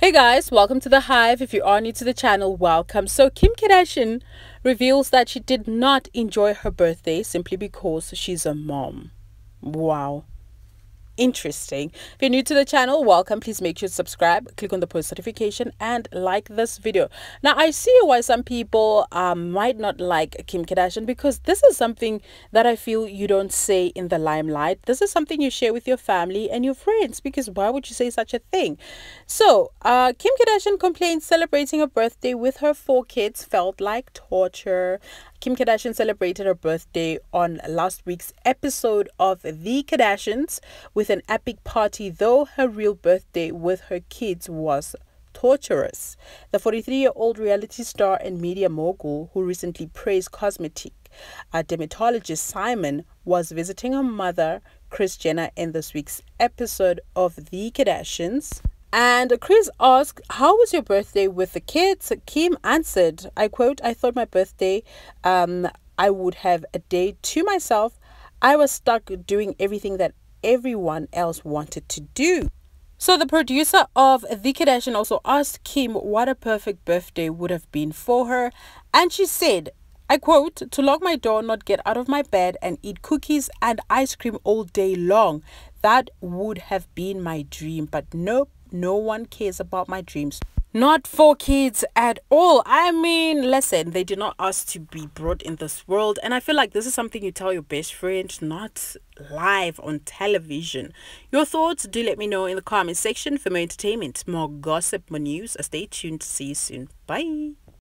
Hey guys, welcome to the Hive. If you are new to the channel, welcome. So, Kim Kardashian reveals that she did not enjoy her birthday simply because she's a mom. Wow interesting. If you're new to the channel, welcome. Please make sure to subscribe, click on the post notification, and like this video. Now, I see why some people um, might not like Kim Kardashian because this is something that I feel you don't say in the limelight. This is something you share with your family and your friends because why would you say such a thing? So, uh, Kim Kardashian complains celebrating her birthday with her four kids felt like torture. Kim Kardashian celebrated her birthday on last week's episode of The Kardashians with an epic party, though her real birthday with her kids was torturous. The 43 year old reality star and media mogul, who recently praised cosmetic a dermatologist Simon, was visiting her mother, Kris Jenner, in this week's episode of The Kardashians. And Kris asked, How was your birthday with the kids? Kim answered, I quote, I thought my birthday, um, I would have a day to myself. I was stuck doing everything that everyone else wanted to do. So the producer of The Kardashian also asked Kim what a perfect birthday would have been for her. And she said, I quote, to lock my door, not get out of my bed, and eat cookies and ice cream all day long. That would have been my dream. But nope, no one cares about my dreams. Not for kids at all. I mean, listen, they did not ask to be brought in this world. And I feel like this is something you tell your best friend, not live on television. Your thoughts, do let me know in the comment section for more entertainment, more gossip, more news. Stay tuned. See you soon. Bye.